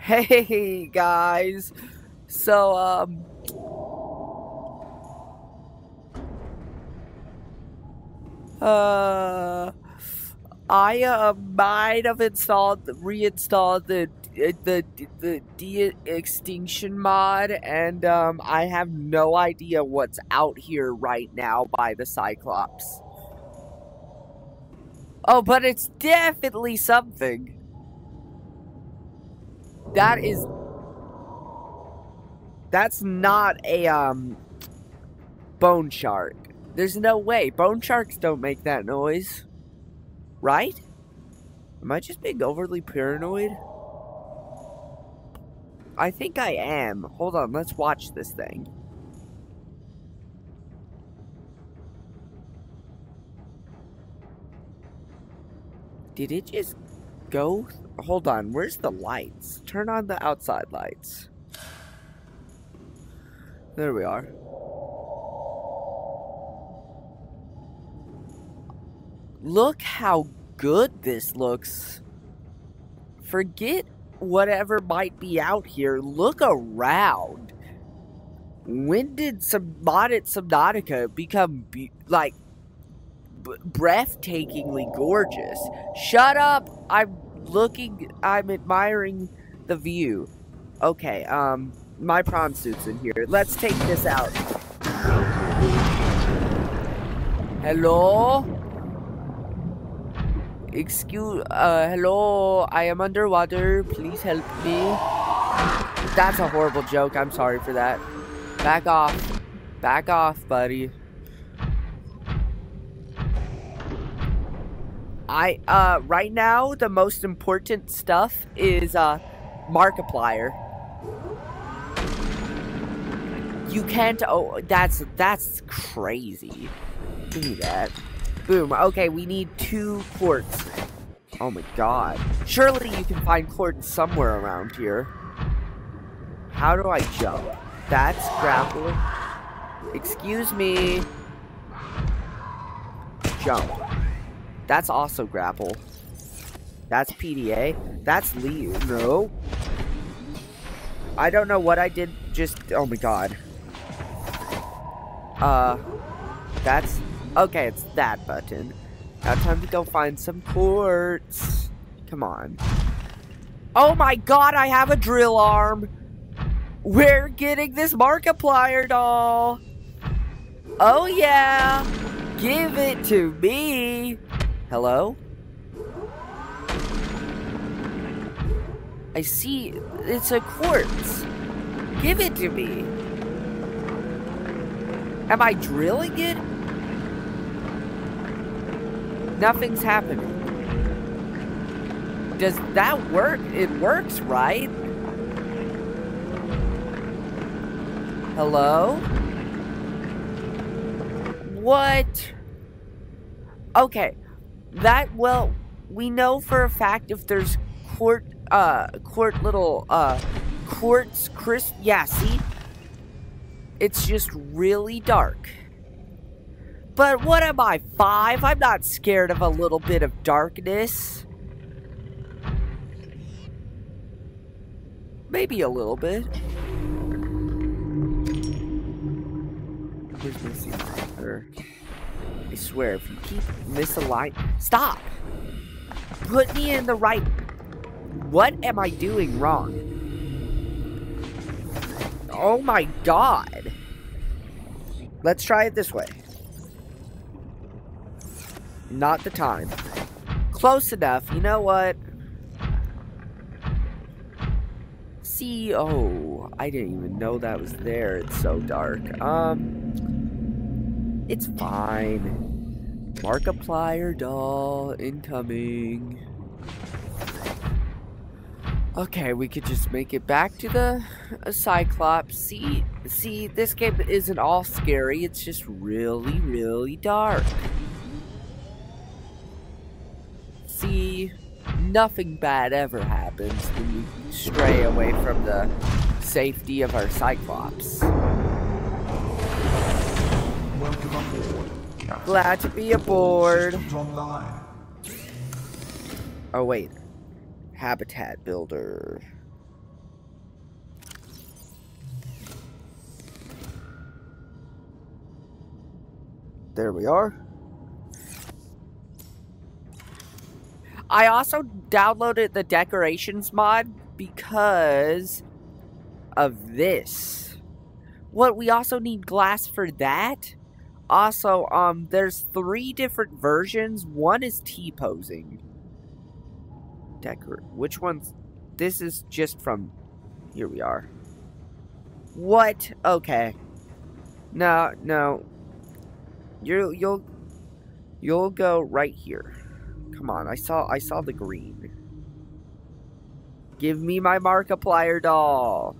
Hey guys. So um uh I uh, might have installed reinstalled the the the de-extinction mod and um I have no idea what's out here right now by the Cyclops. Oh, but it's definitely something. That is That's not a um bone shark. There's no way. Bone sharks don't make that noise. Right? Am I just being overly paranoid? I think I am. Hold on, let's watch this thing. Did it just go? Hold on, where's the lights? Turn on the outside lights. There we are. Look how good this looks. Forget whatever might be out here. Look around. When did some modded Subnautica become like breathtakingly gorgeous? Shut up! I'm looking. I'm admiring the view. Okay. Um, my prawn suit's in here. Let's take this out. Hello. Excuse, uh, hello, I am underwater, please help me. That's a horrible joke, I'm sorry for that. Back off. Back off, buddy. I, uh, right now, the most important stuff is, uh, Markiplier. You can't, oh, that's, that's crazy. Give that. Boom. Okay, we need two quartz. Oh my god. Surely you can find quartz somewhere around here. How do I jump? That's grapple. Excuse me. Jump. That's also grapple. That's PDA. That's Leo. No. I don't know what I did just... Oh my god. Uh... That's Okay, it's that button. Now time to go find some quartz. Come on. Oh my god, I have a drill arm! We're getting this Markiplier doll! Oh yeah! Give it to me! Hello? I see, it's a quartz. Give it to me. Am I drilling it? Nothing's happening. Does that work? It works, right? Hello? What? Okay. That, well, we know for a fact if there's court, uh, court little, uh, quartz, crisp yeah, see? It's just really dark. But what am I, five? I'm not scared of a little bit of darkness. Maybe a little bit. I swear, if you keep misaligned... Stop! Put me in the right... What am I doing wrong? Oh my god! Let's try it this way. Not the time. Close enough. You know what? See, oh, I didn't even know that was there. It's so dark. Um, it's fine. Markiplier doll incoming. Okay, we could just make it back to the uh, Cyclops. See, see, this game isn't all scary. It's just really, really dark. see nothing bad ever happens when we stray away from the safety of our Cyclops. Glad to be aboard. Oh wait, habitat builder. There we are. I also downloaded the decorations mod because of this. What, we also need glass for that? Also, um, there's three different versions. One is T-posing. Decor- which one's... This is just from... Here we are. What? Okay. No, no. You, you'll... You'll go right here. Come on, I saw I saw the green. Give me my Markiplier doll.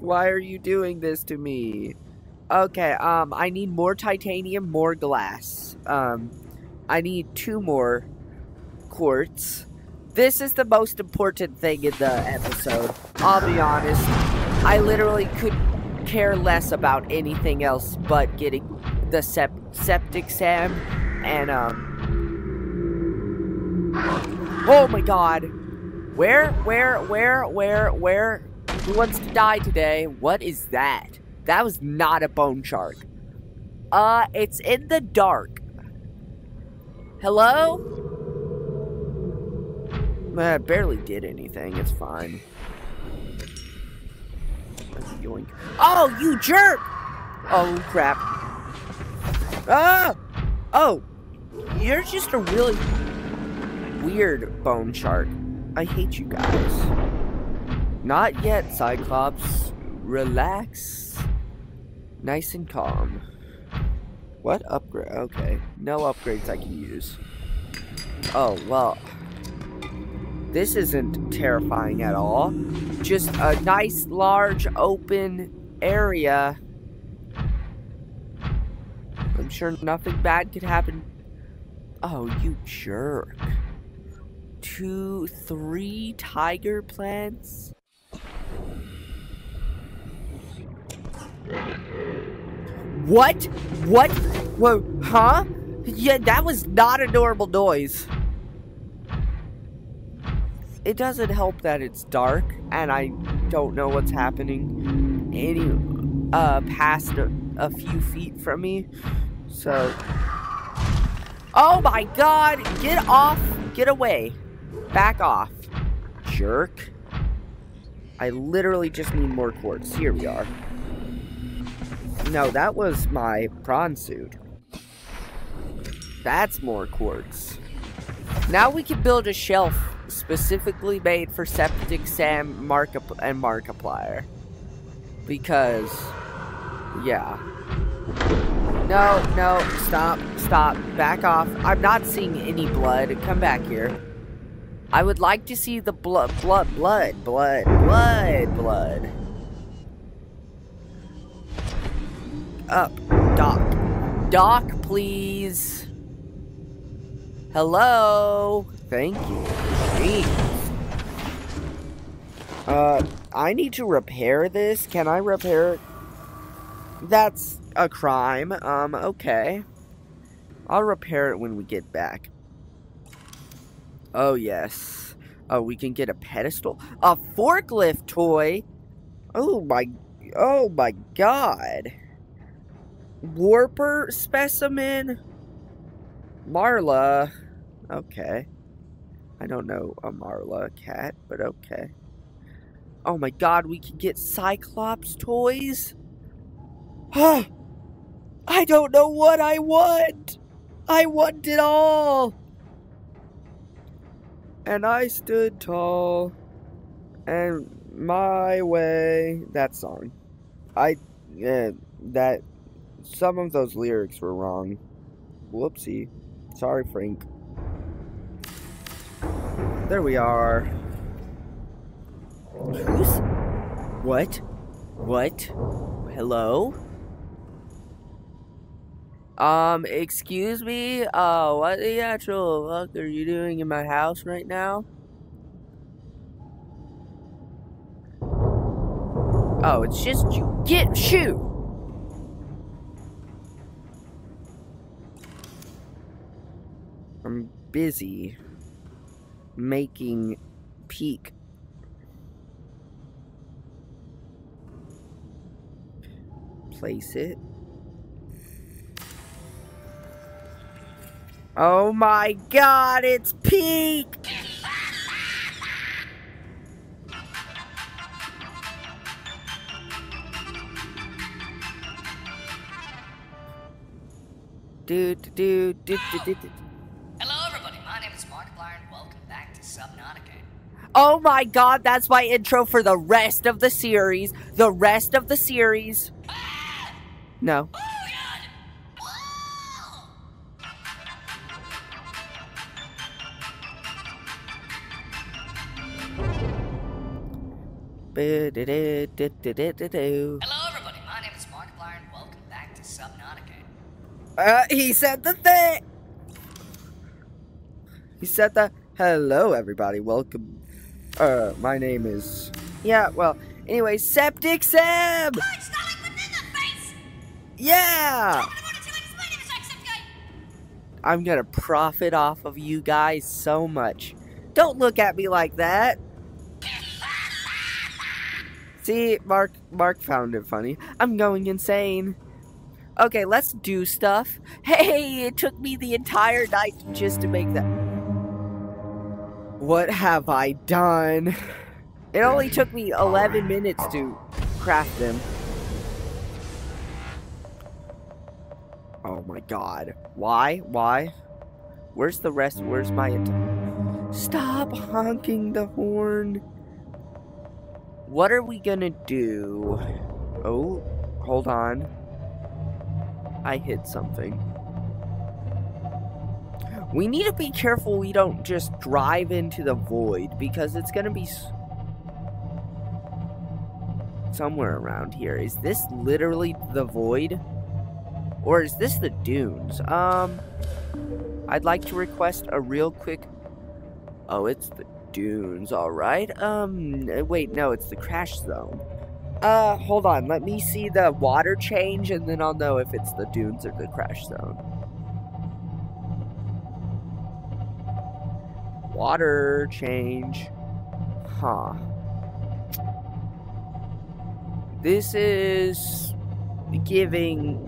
Why are you doing this to me? Okay, um, I need more titanium, more glass. Um, I need two more quartz. This is the most important thing in the episode. I'll be honest. I literally could care less about anything else but getting the sep septic Sam and, um, Oh my god. Where, where, where, where, where? Who wants to die today? What is that? That was not a bone shark. Uh, it's in the dark. Hello? I barely did anything. It's fine. Yoink. Oh, you jerk! Oh, crap. Ah! Oh! You're just a really weird bone shark. I hate you guys. Not yet, Cyclops. Relax. Nice and calm. What upgrade? Okay. No upgrades I can use. Oh, well. This isn't terrifying at all. Just a nice, large, open area. I'm sure nothing bad could happen. Oh, you jerk two, three tiger plants. What? What? Whoa, huh? Yeah, that was not a normal noise. It doesn't help that it's dark and I don't know what's happening any uh past a, a few feet from me. So Oh my god, get off, get away. Back off, jerk. I literally just need more quartz. Here we are. No, that was my prawn suit. That's more quartz. Now we can build a shelf specifically made for Septic Sam Markup and Markiplier. Because, yeah. No, no, stop, stop, back off. I'm not seeing any blood. Come back here. I would like to see the blood, blood, blood, blood, blood, blood. Up, Doc. Doc, please. Hello? Thank you. Jeez. Uh, I need to repair this. Can I repair it? That's a crime. Um, okay. I'll repair it when we get back. Oh, yes. Oh, we can get a pedestal. A forklift toy? Oh, my... Oh, my God. Warper specimen? Marla. Okay. I don't know a Marla cat, but okay. Oh my god, we can get Cyclops toys? Huh! I don't know what I want! I want it all! And I stood tall, and my way. That song. I, yeah, that, some of those lyrics were wrong. Whoopsie. Sorry, Frank. There we are. Who's? What? What? Hello? Um, excuse me? Uh, what the actual fuck are you doing in my house right now? Oh, it's just you. Get shoot! I'm busy making peak. Place it. Oh my god, it's Pete! Do do do do do do do. Oh my god, that's my intro for the rest of the series. The rest of the series. No. Hello, everybody. My name is Markiplier, and welcome back to Subnautica. Uh, he said the thing. He said the hello, everybody. Welcome. Uh, my name is. Yeah, well, anyway, Septic Sam. Punch Stalin Banana Face! Yeah. Open the water to like my name is Jacksepticeye. I'm gonna profit off of you guys so much. Don't look at me like that. See, Mark Mark found it funny. I'm going insane. Okay, let's do stuff. Hey, it took me the entire night just to make that. What have I done? It only took me 11 minutes to craft them. Oh my god. Why? Why? Where's the rest? Where's my. Stop honking the horn. What are we gonna do? Oh, hold on. I hit something. We need to be careful we don't just drive into the void because it's gonna be s- somewhere around here. Is this literally the void? Or is this the dunes? Um, I'd like to request a real quick. Oh, it's the dunes, alright. Um, wait, no, it's the crash zone. Uh, hold on, let me see the water change and then I'll know if it's the dunes or the crash zone. Water change. Huh. This is giving.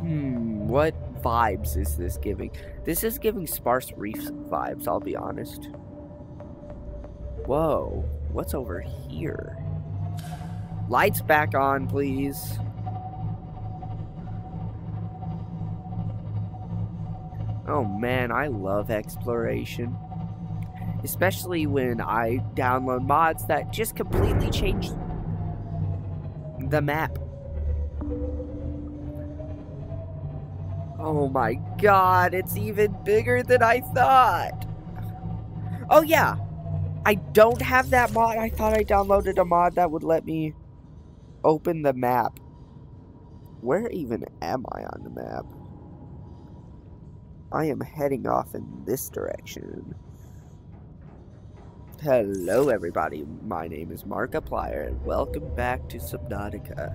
Hmm, what vibes is this giving? This is giving sparse reefs vibes, I'll be honest. Whoa, what's over here? Lights back on, please. Oh man, I love exploration. Especially when I download mods that just completely change the map. Oh my god, it's even bigger than I thought. Oh yeah, I don't have that mod. I thought I downloaded a mod that would let me open the map. Where even am I on the map? I am heading off in this direction. Hello, everybody. My name is Markiplier, and welcome back to Subnautica.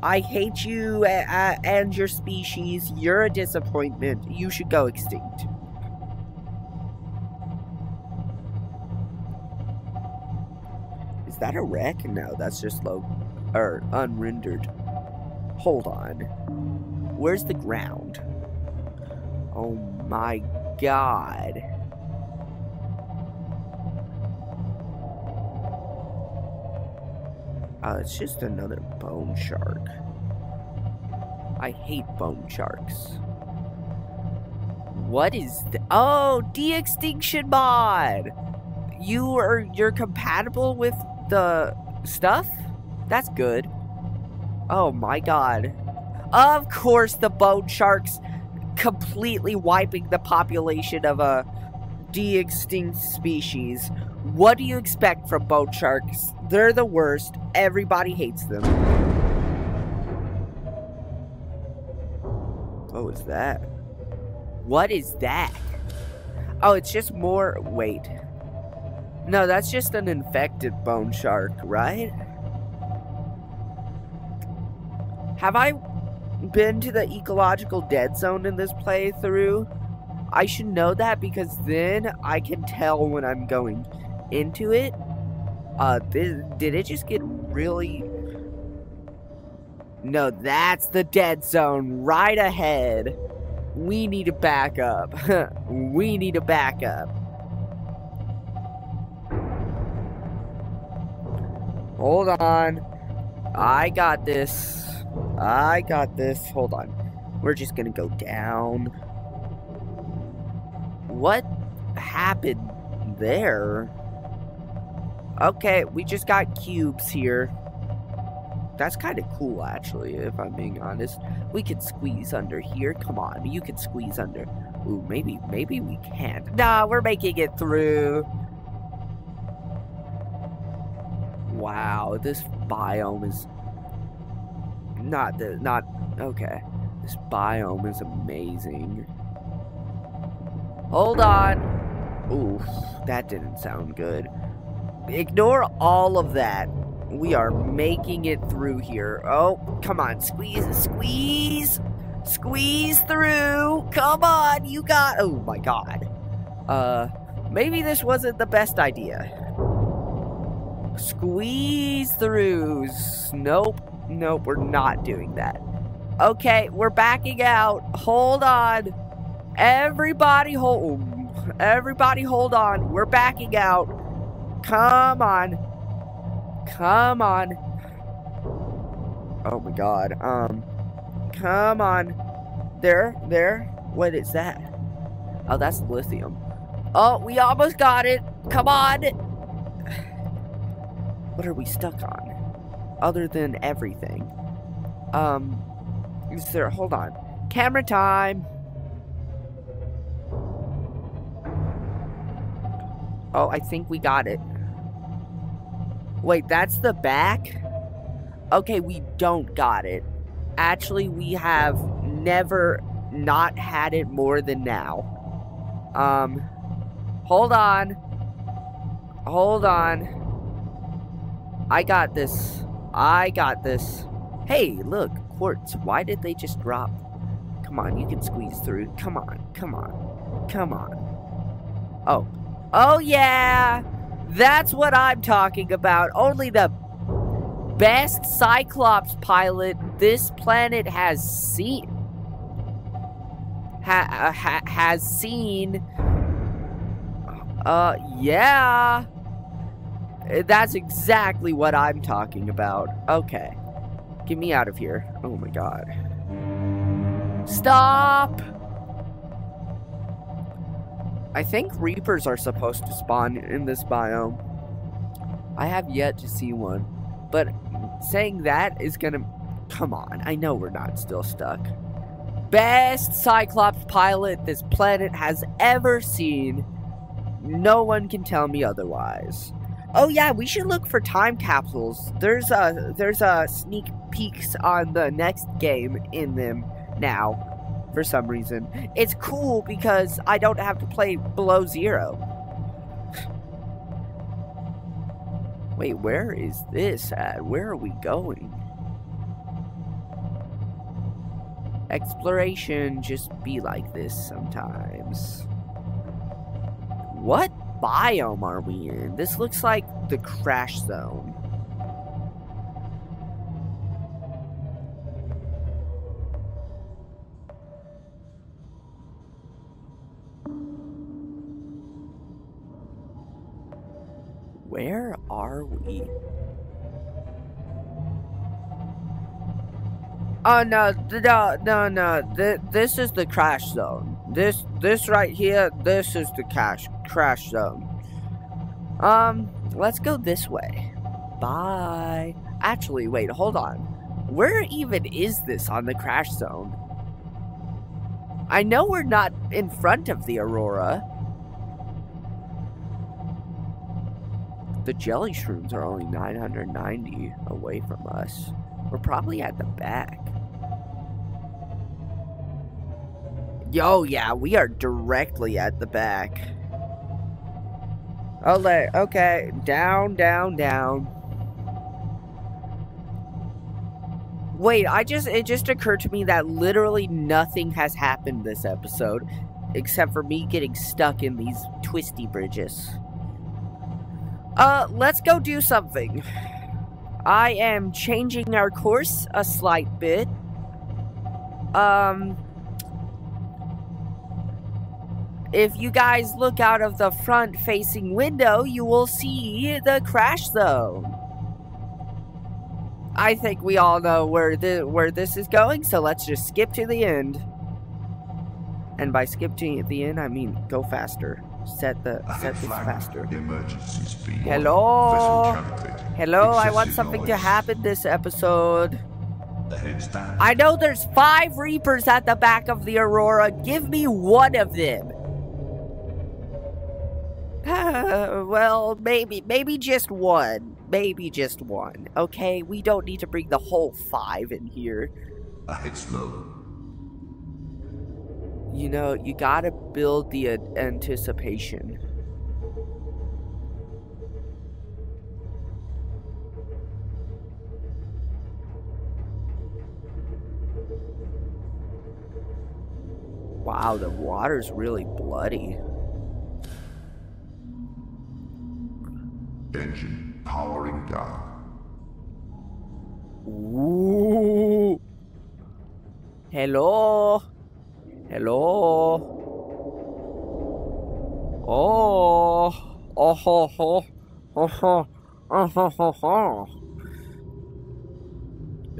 I hate you and your species. You're a disappointment. You should go extinct. Is that a wreck? No, that's just low or unrendered. Hold on. Where's the ground? Oh my god. Oh, it's just another bone shark. I hate bone sharks. What is the Oh, de-extinction mod. You are you're compatible with the stuff? That's good. Oh my god. Of course the bone sharks completely wiping the population of a de-extinct species. What do you expect from bone sharks? They're the worst. Everybody hates them. What was that? What is that? Oh, it's just more. Wait. No, that's just an infected bone shark, right? Have I been to the ecological dead zone in this playthrough? I should know that because then I can tell when I'm going into it. Uh, this, did it just get really No, that's the dead zone right ahead. We need to back up. we need to back up. Hold on. I got this. I got this. Hold on. We're just gonna go down. What happened there? Okay, we just got cubes here. That's kind of cool, actually, if I'm being honest. We can squeeze under here. Come on, you can squeeze under. Ooh, maybe, maybe we can't. Nah, we're making it through. Wow, this biome is not the not okay. This biome is amazing. Hold on. Oof, that didn't sound good. Ignore all of that. We are making it through here. Oh, come on. Squeeze, squeeze, squeeze through. Come on, you got. Oh my god. Uh, maybe this wasn't the best idea. Squeeze through. Nope. Nope, we're not doing that. Okay, we're backing out. Hold on. Everybody hold. Everybody hold on. We're backing out. Come on. Come on. Oh my god. Um. Come on. There. There. What is that? Oh, that's lithium. Oh, we almost got it. Come on. What are we stuck on? Other than everything. Um. Is there. Hold on. Camera time. Oh, I think we got it. Wait, that's the back? Okay, we don't got it. Actually, we have never not had it more than now. Um, hold on. Hold on. I got this. I got this. Hey, look, quartz. Why did they just drop? Come on, you can squeeze through. Come on, come on, come on. Oh, oh yeah! That's what I'm talking about. Only the best Cyclops pilot this planet has seen. Ha, uh, ha has seen. Uh, yeah. That's exactly what I'm talking about. Okay. Get me out of here. Oh my god. Stop! I think Reapers are supposed to spawn in this biome. I have yet to see one. But saying that is gonna... Come on, I know we're not still stuck. Best Cyclops pilot this planet has ever seen. No one can tell me otherwise. Oh yeah, we should look for time capsules. There's a there's a sneak peeks on the next game in them now for some reason. It's cool because I don't have to play below zero. Wait, where is this at? Where are we going? Exploration just be like this sometimes. What biome are we in? This looks like the crash zone. Where are we? Oh no, no, no, no. Th this is the crash zone. This, this right here, this is the cash crash zone. Um, let's go this way. Bye. Actually, wait, hold on. Where even is this on the crash zone? I know we're not in front of the Aurora. The jelly shrooms are only 990 away from us. We're probably at the back. Yo, yeah, we are directly at the back. Oh, okay. Down, down, down. Wait, I just, it just occurred to me that literally nothing has happened this episode. Except for me getting stuck in these twisty bridges. Uh, let's go do something. I am changing our course a slight bit. Um, if you guys look out of the front facing window, you will see the crash zone. I think we all know where the where this is going, so let's just skip to the end. And by skip to the end, I mean go faster. Set the set this faster. Emergency speed. Hello? Hello, I want something to happen this episode. I know there's five Reapers at the back of the Aurora. Give me one of them. well, maybe, maybe just one. Maybe just one. Okay, we don't need to bring the whole five in here. Ahead slow. You know, you gotta build the uh, anticipation. Wow, the water's really bloody. Engine powering down. Ooh. Hello. Hello. Oh. Oh ho ho. Oh ho. Oh ho ho ho.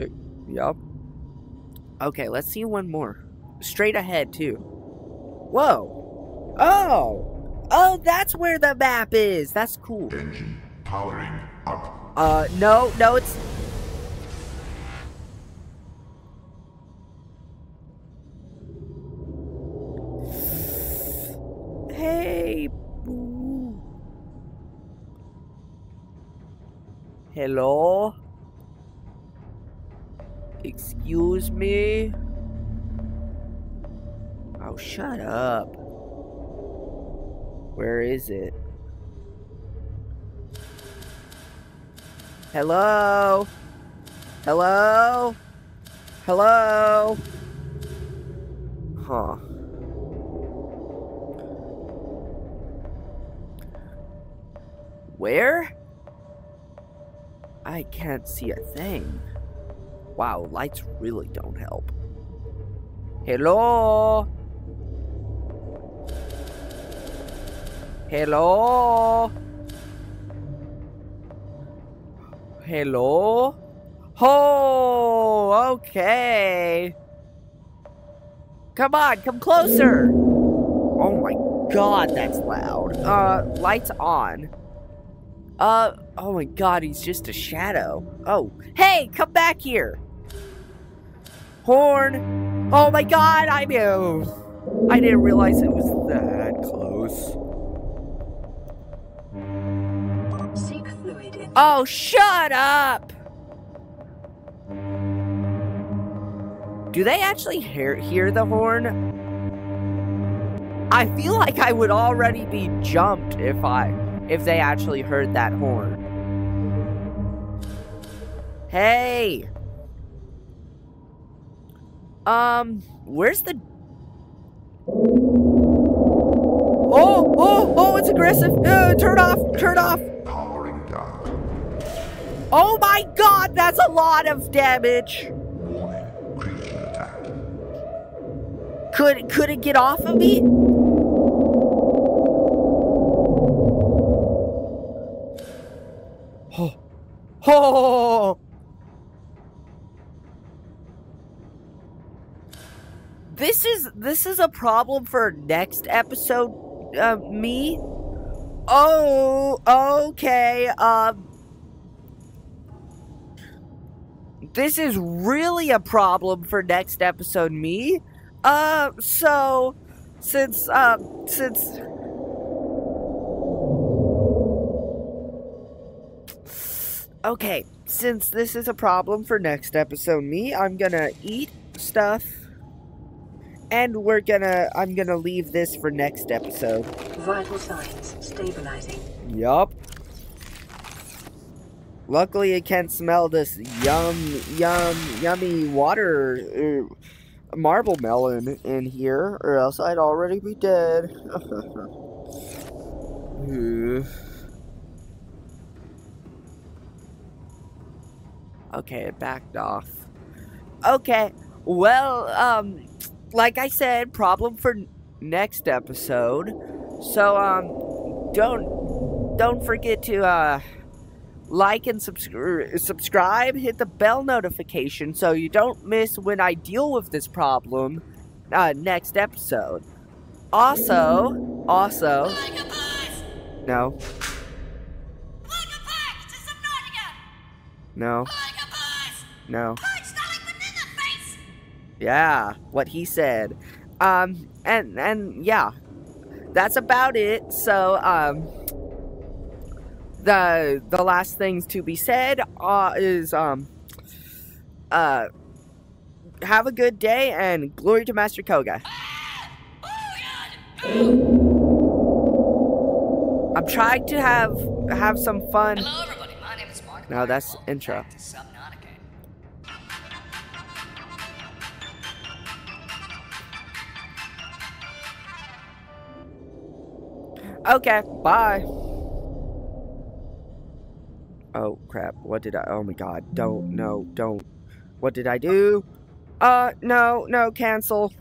Uh, Yup. Okay, let's see one more. Straight ahead too. Whoa. Oh. Oh, that's where the map is. That's cool. Engine powering up. Uh, no, no, it's. Hey. Hello? Excuse me? Oh, shut up. Where is it? Hello? Hello? Hello? Huh. Where? I can't see a thing. Wow, lights really don't help. Hello? Hello? Hello? Oh, okay. Come on, come closer. Oh my god, that's loud. Uh, lights on. Uh, oh my god, he's just a shadow. Oh, hey, come back here. Horn. Oh my god, I knew. I didn't realize it was that Oh, shut up! Do they actually hear, hear the horn? I feel like I would already be jumped if I if they actually heard that horn. Hey. Um, where's the Oh, oh, oh, it's aggressive. Uh, turn off, turn off. Oh my god, that's a lot of damage. Warning. Creature attack. Could could it get off of me? Oh. Oh. This is this is a problem for next episode uh, me. Oh, okay. Um This is really a problem for next episode me. Uh, so since um since Okay, since this is a problem for next episode me, I'm gonna eat stuff and we're gonna I'm gonna leave this for next episode. vital signs stabilizing. Yup. Luckily, I can't smell this yum, yum, yummy water uh, marble melon in here, or else I'd already be dead. Okay, it backed off. Okay, well, um, like I said, problem for next episode. So, um, don't don't forget to uh like and subscribe subscribe hit the bell notification so you don't miss when i deal with this problem uh next episode. Also also no. No. No. Yeah what he said. Um and and yeah. That's about it. So um the the last things to be said uh, is um uh have a good day and glory to master koga Oh god! i'm trying to have have some fun Hello everybody, my name is Mark. No, that's Welcome intro. back to Subnautica. okay bye oh crap. What did i oh my god. Don't no don't. What did i do? Uh no no cancel